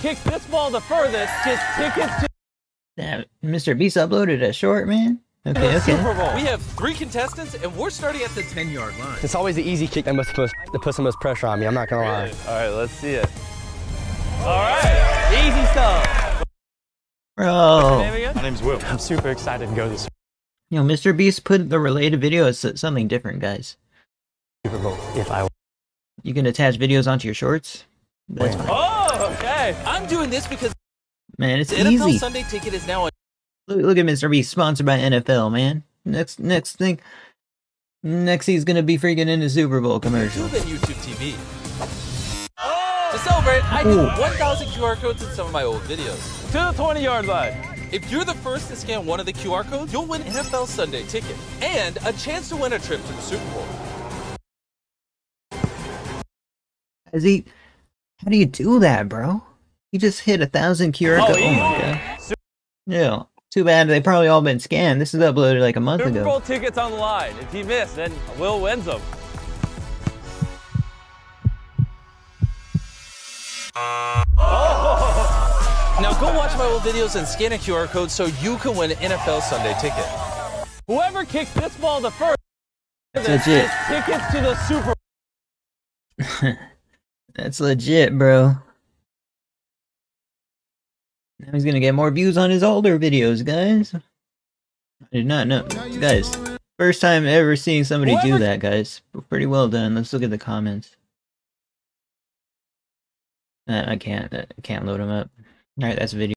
kicks this ball the furthest gets tickets to Damn, Mr. Beast uploaded a short, man. Okay, okay. Super Bowl. We have three contestants, and we're starting at the 10 yard line. It's always the easy kick that must put, that puts the most pressure on me. I'm not gonna lie. All right, let's see it. All right, easy stuff. Bro. Name again? My name's Will. I'm super excited to go to the You know, Mr. Beast put the related video as something different, guys. Super Bowl if I. You can attach videos onto your shorts. That's fine. Oh, okay. I'm doing this because Man, it's the NFL. Sunday ticket is now on Look, look at Mr. B, sponsored by NFL, man. Next, next thing, next he's gonna be freaking in the Super Bowl commercial. YouTube and YouTube TV. To celebrate, I did 1,000 QR codes in some of my old videos. To the 20 yard line. If you're the first to scan one of the QR codes, you'll win NFL Sunday ticket and a chance to win a trip to the Super Bowl. Is he? How do you do that, bro? You just hit a thousand QR Oh, codes. Oh, my god. Su- Yeah. Too bad they probably all been scanned. This is uploaded like a month Super ago. Bowl tickets on the line. If he missed, then Will wins them. Oh. Now go watch my old videos and scan a QR code so you can win an NFL Sunday ticket. Whoever kicks this ball the first That's legit. gets tickets to the Super That's legit, bro. Now he's gonna get more views on his older videos, guys. I did not know, guys. First time ever seeing somebody do that, guys. Pretty well done. Let's look at the comments. Uh, I can't. I can't load them up. All right, that's a video.